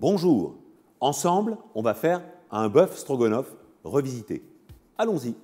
Bonjour, ensemble, on va faire un bœuf stroganoff revisité. Allons-y.